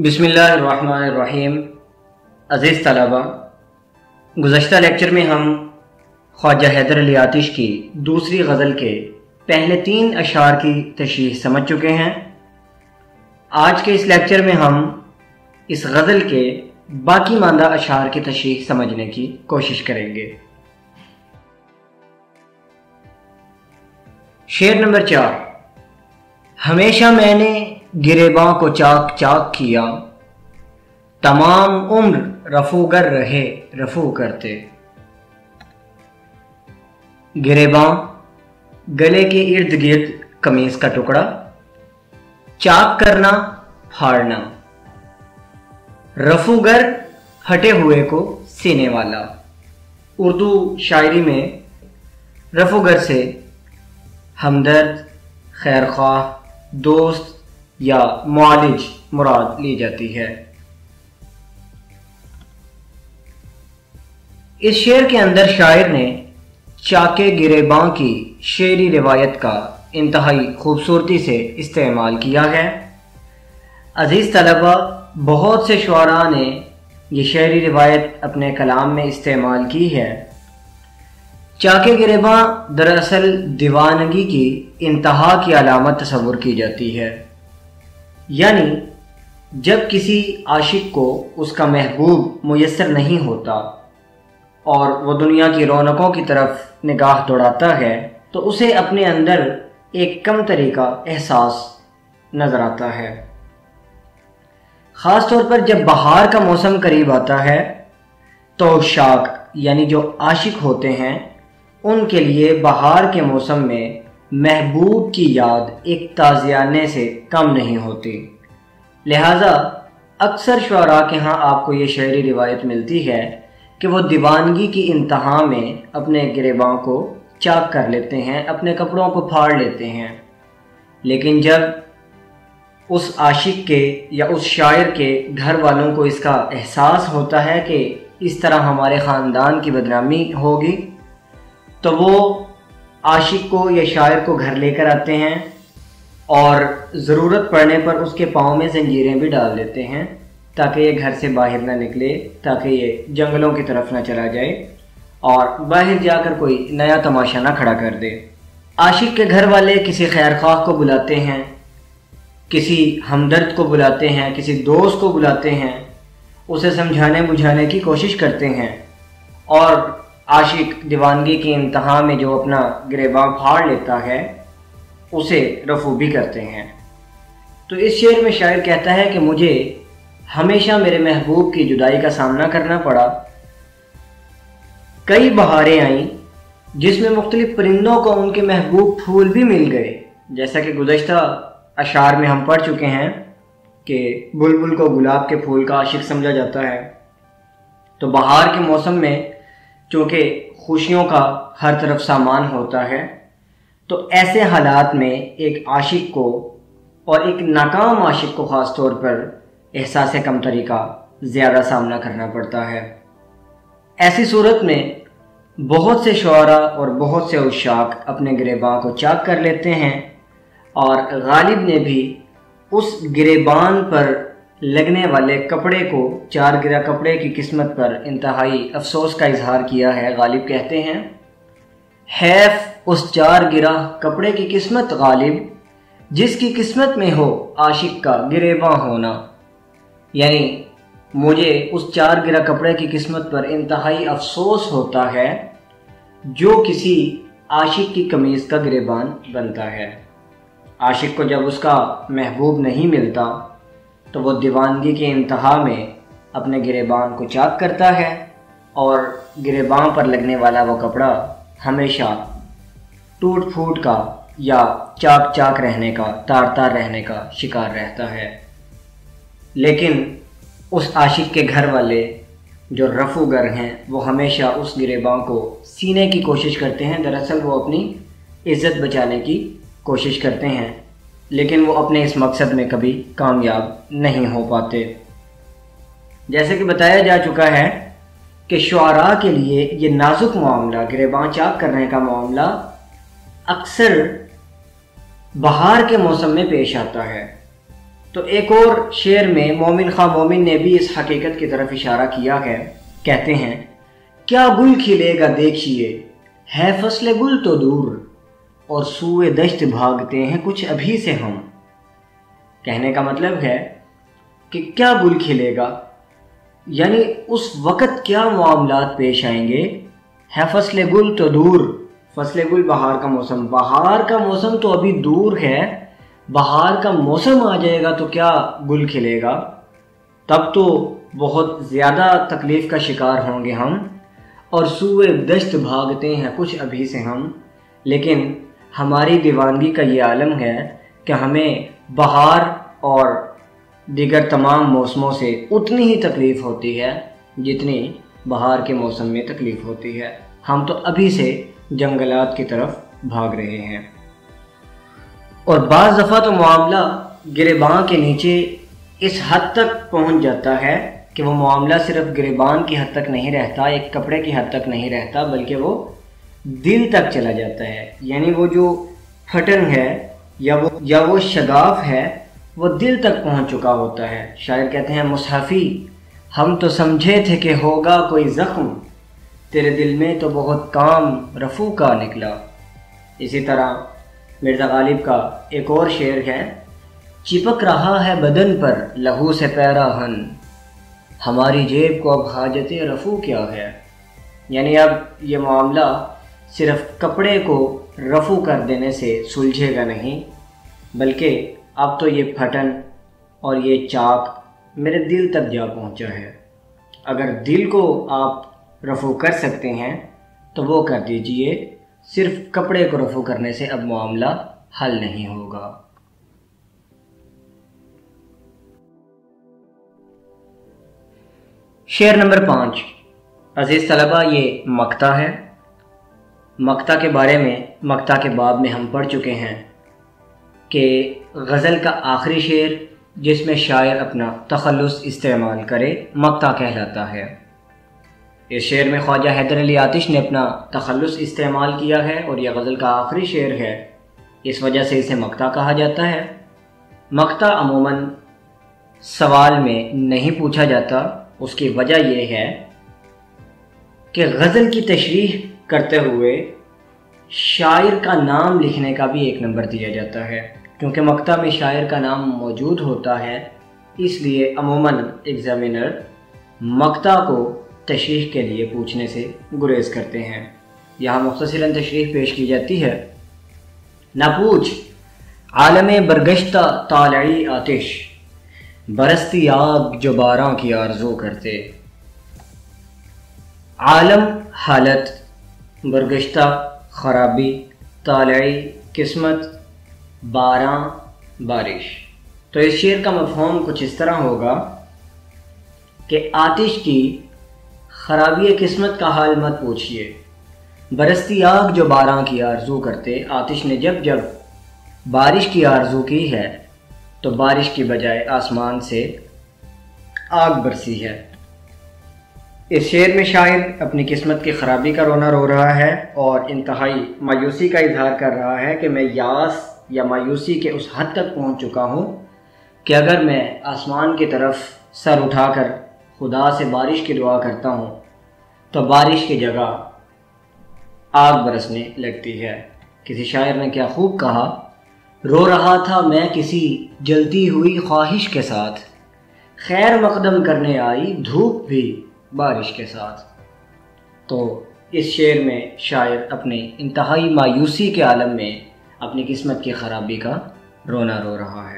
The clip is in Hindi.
बिसमीम अज़ीज़ तलबा गुज्त लेक्चर में हम ख्वाजा हैदर अली आतिश की दूसरी गज़ल के पहले तीन अशार की तशरीह समझ चुके हैं। आज के इस लेक्चर में हम इस गज़ल के बाकी मानदा अशार की तशरीह समझने की कोशिश करेंगे। शेर नंबर चार, हमेशा मैंने गिरेबा को चाक चाक किया। तमाम उम्र रफूगर रहे, रफू करते। गिरेबा गले के इर्द गिर्द कमीज का टुकड़ा, चाक करना, फाड़ना। रफूगर हटे हुए को सीने वाला। उर्दू शायरी में रफूगर से हमदर्द खैर ख्वाह दोस्त या मालिज मुराद ली जाती है। इस शेर के अंदर शायर ने चाके गिरेबां की शेरी रिवायत का इंतहाई खूबसूरती से इस्तेमाल किया है। अज़ीज़ तलबा बहुत से शुरा ने यह शेरी रिवायत अपने कलाम में इस्तेमाल की है। चाके गिरेबा दरअसल दीवानगी की इंतहा की अलामत तस्वुर की जाती है। यानी, जब किसी आशिक को उसका महबूब मुयसर नहीं होता और वह दुनिया की रौनकों की तरफ़ निगाह दौड़ाता है तो उसे अपने अंदर एक कम तरीका एहसास नज़र आता है। ख़ास तौर पर जब बहार का मौसम करीब आता है तो शाक यानी जो आशिक होते हैं, उनके लिए बहार के मौसम में महबूब की याद एक ताज़ियाने से कम नहीं होती। लिहाजा, अक्सर शुरा के यहाँ आपको ये शहरी रिवायत मिलती है कि वो दीवानगी की इंतहा में अपने गिरेबाओं को चाक कर लेते हैं, अपने कपड़ों को फाड़ लेते हैं। लेकिन जब उस आशिक के या उस शायर के घर वालों को इसका एहसास होता है कि इस तरह हमारे ख़ानदान की बदनामी होगी तो वो आशिक को या शायर को घर लेकर आते हैं और ज़रूरत पड़ने पर उसके पाँव में जंजीरें भी डाल देते हैं ताकि ये घर से बाहर ना निकले, ताकि ये जंगलों की तरफ़ ना चला जाए और बाहर जाकर कोई नया तमाशा ना खड़ा कर दे। आशिक के घर वाले किसी खैर ख्वाह को बुलाते हैं, किसी हमदर्द को बुलाते हैं, किसी दोस्त को बुलाते हैं, उसे समझाने बुझाने की कोशिश करते हैं और आशिक दीवानगी की इंतहा में जो अपना गिरेबा फाड़ लेता है, उसे रफू भी करते हैं। तो इस शेर में शायर कहता है कि मुझे हमेशा मेरे महबूब की जुदाई का सामना करना पड़ा। कई बहारें आईं, जिसमें मुख्तलिफ़ परिंदों को उनके महबूब फूल भी मिल गए। जैसा कि गुजशत अशार में हम पढ़ चुके हैं कि बुलबुल को गुलाब के फूल का आशिक समझा जाता है। तो बहार के मौसम में चूँकि खुशियों का हर तरफ़ सामान होता है तो ऐसे हालात में एक आशिक को और एक नाकाम आशिक को ख़ास तौर पर एहसास कम तरीका ज़्यादा सामना करना पड़ता है। ऐसी सूरत में बहुत से शुरा और बहुत से उशाक अपने गिरेबान को चाक कर लेते हैं और गालिब ने भी उस गिरेबान पर लगने वाले कपड़े को चार गिरा कपड़े की किस्मत पर इंतहाई अफसोस का इजहार किया है गालिब कहते हैं। हैफ उस चार गिरा कपड़े की किस्मत गालिब, जिसकी किस्मत में हो आशिक का गिरेबा होना। यानी मुझे उस चार गिरा कपड़े की किस्मत पर इंतहाई अफसोस होता है, जो किसी आशिक की कमीज का गिरेबान बनता है। आशिक को जब उसका महबूब नहीं मिलता तो वो दीवानगी के इंतहा में अपने गिरेबान को चाक करता है और गिरेबान पर लगने वाला वो कपड़ा हमेशा टूट फूट का या चाक चाक रहने का तार तार रहने का शिकार रहता है। लेकिन उस आशिक के घर वाले जो रफूगर हैं, वो हमेशा उस गिरेबान को सीने की कोशिश करते हैं। दरअसल वो अपनी इज़्ज़त बचाने की कोशिश करते हैं। लेकिन वो अपने इस मकसद में कभी कामयाब नहीं हो पाते। जैसे कि बताया जा चुका है कि शुरा के लिए ये नाजुक मामला, गिरबान चाक करने का मामला अक्सर बहार के मौसम में पेश आता है। तो एक और शेर में मोमिन खा मोमिन ने भी इस हकीकत की तरफ़ इशारा किया है। कहते हैं, क्या गुल खिलेगा देखिए, है फ़सल गुल तो दूर। और सुए दश्त भागते हैं, कुछ अभी से हम। कहने का मतलब है कि क्या गुल खिलेगा? यानी उस वक़्त क्या मामला पेश आएँगे? है फ़सल गुल तो दूर। फ़सल गुल, बहार का मौसम। बहार का मौसम तो अभी दूर है। बहार का मौसम आ जाएगा तो क्या गुल खिलेगा? तब तो बहुत ज़्यादा तकलीफ़ का शिकार होंगे हम। और सुए दश्त भागते हैं, कुछ अभी से हम। लेकिन हमारी दीवानगी का ये आलम है कि हमें बहार और दीगर तमाम मौसमों से उतनी ही तकलीफ़ होती है जितनी बहार के मौसम में तकलीफ़ होती है। हम तो अभी से जंगलात की तरफ़ भाग रहे हैं। और बाज़ दफ़ा तो मामला गिरबां के नीचे इस हद तक पहुँच जाता है कि वो मामला सिर्फ़ गिरबान की हद तक नहीं रहता, एक कपड़े की हद तक नहीं रहता, बल्कि वो दिल तक चला जाता है। यानी वो जो फटन है, या वो या वो शगाफ है, वो दिल तक पहुँच चुका होता है। शायर कहते हैं मुसाफ़ी हम तो समझे थे कि होगा कोई ज़ख्म। तेरे दिल में तो बहुत काम रफू का निकला। इसी तरह मिर्ज़ा गालिब का एक और शेर है, चिपक रहा है बदन पर लहू से पैरा हन। हमारी जेब को अब हाजत रफू क्या है? यानी अब ये मामला सिर्फ़ कपड़े को रफू कर देने से सुलझेगा नहीं, बल्कि अब तो ये फटन और ये चाक मेरे दिल तक जा पहुँचा है। अगर दिल को आप रफू कर सकते हैं तो वो कर दीजिए। सिर्फ़ कपड़े को रफू करने से अब मामला हल नहीं होगा। शेर नंबर पाँच, अज़ीज़ तलबा, ये मकता है। मकता के बारे में, मक्ता के बाब में हम पढ़ चुके हैं कि गज़ल का आखिरी शेर, जिसमें शायर अपना तखलुस इस्तेमाल करे, मक्ता कहलाता है। इस शेर में ख्वाजा हैदर अली आतिश ने अपना तखलुस इस्तेमाल किया है और यह गज़ल का आखिरी शेर है। इस वजह से इसे मक्ता कहा जाता है। मक्ता अमूमन सवाल में नहीं पूछा जाता, उसकी वजह यह है कि गज़ल की तशरीह करते हुए शायर का नाम लिखने का भी एक नंबर दिया जाता है। क्योंकि मकता में शायर का नाम मौजूद होता है, इसलिए अमूमन एग्ज़ामिनर मकता को तशरीह के लिए पूछने से गुरेज करते हैं। यहाँ मुख्तसरा तशरीह पेश की जाती है। ना पूछ, आलम बरगश्ता तालई आतिश, बरसती आग जो बारह की आरज़ू करते। आलम हालत बरगश्ता, ख़राबी तालई किस्मत बारह बारिश। तो इस शेर का मफहम कुछ इस तरह होगा कि आतिश की खराबी किस्मत का हाल मत पूछिए। बरसती आग जो बारह की आरज़ू करते, आतिश ने जब जब बारिश की आरज़ू की है तो बारिश की बजाय आसमान से आग बरसी है। इस शेर में शायद अपनी किस्मत की ख़राबी का रोना रो रहा है और इंतहाई मायूसी का इजहार कर रहा है कि मैं यास या मायूसी के उस हद तक पहुँच चुका हूँ कि अगर मैं आसमान की तरफ़ सर उठाकर खुदा से बारिश की दुआ करता हूँ तो बारिश की जगह आग बरसने लगती है। किसी शायर ने क्या खूब कहा, रो रहा था मैं किसी जलती हुई ख्वाहिश के साथ। खैर मकदम करने आई, धूप भी बारिश के साथ। तो इस शेर में शायर अपने इंतहाई मायूसी के आलम में अपनी किस्मत की ख़राबी का रोना रो रहा है।